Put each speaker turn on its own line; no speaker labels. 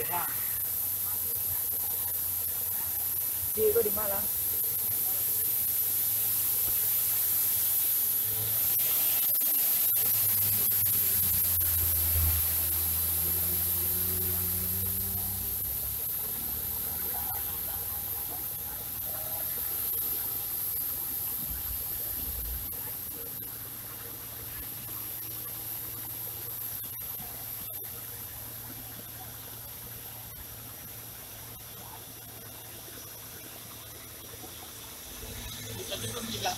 Kira. Diego di Malang. Yeah.